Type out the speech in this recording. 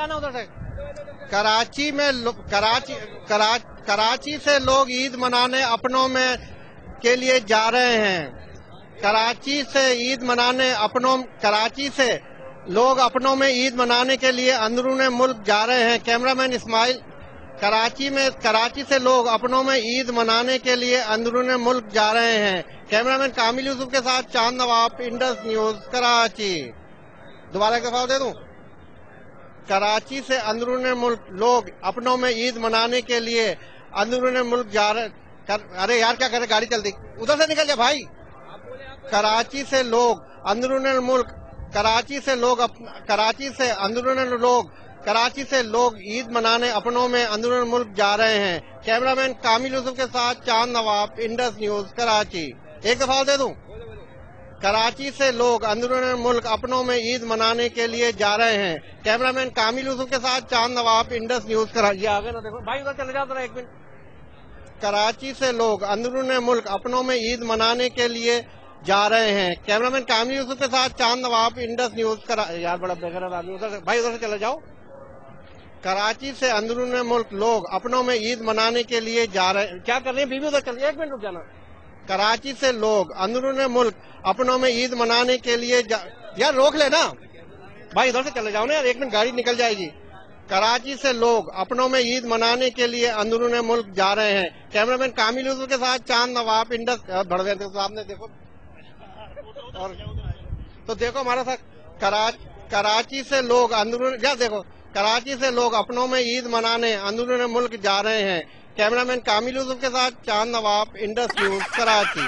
आना उधर से। कराची में कराची करा, कराची से लोग ईद मनाने अपनों में के लिए जा रहे हैं। कराची से ईद मनाने अपनों कराची से लोग अपनों में ईद मनाने के लिए अंदरून मुल्क जा रहे हैं। कैमरामैन इस्माइल कराची में कराची से लोग अपनों में ईद मनाने के लिए अंदरून मुल्क जा रहे हैं। कैमरामैन कामिल यूसुफ के साथ चाँद नवाब इंडस न्यूज़ कराची। दोबारा एक दफ़ा दे दूँ? कराची से अंदरून मुल्क लोग अपनों में ईद मनाने के लिए अंदरून मुल्क जा रहे कर, अरे यार क्या करे गाड़ी चलती। उधर से निकल जा भाई। कराची से लोग अंदरून मुल्क कराची से लोग कराची से अंदरून लोग कराची से लोग ईद मनाने अपनों में अंदरून मुल्क जा रहे हैं। कैमरामैन कामिल यूसुफ के साथ चाँद नवाब इंडस न्यूज़ कराची। एक दफ़ा दे दूँ? कराची से लोग अंदरून मुल्क अपनों में ईद मनाने के लिए जा रहे हैं। कैमरामैन कामिल यूसुफ के साथ चाँद नवाब इंडस न्यूज़ कराची। आगे ना देखो। भाई उधर चले जाओ जरा एक मिनट। कराची से लोग अंदरून मुल्क अपनों में ईद मनाने के लिए जा रहे हैं। कैमरामैन कामिल यूसुफ के साथ चाँद नवाब इंडस न्यूज़ करा यार बड़ा बेगरत आदमी उधर भाई उधर से चले जाओ। कराची से अंदरून मुल्क लोग अपनों में ईद मनाने के लिए जा रहे हैं क्या कर रहे हैं? बीबी उधर चल एक मिनट रुक जाना। कराची से लोग अंदरून मुल्क अपनों में ईद मनाने के लिए यार रोक लेना। भाई इधर से चले जाओ ना यार एक मिनट गाड़ी निकल जाएगी। कराची से लोग अपनों में ईद मनाने के लिए अंदरून मुल्क जा रहे हैं। कैमरामैन कामिल यूसुफ के साथ चाँद नवाब इंडस भड़वे साहब ने देखो। और तो देखो हमारा साथ करा, कराची से लोग अंदरून या देखो कराची से लोग अपनों में ईद मनाने अंदरून मुल्क जा रहे हैं। कैमरामैन कामिल के साथ चाँद नवाब इंडस न्यूज़ कराची।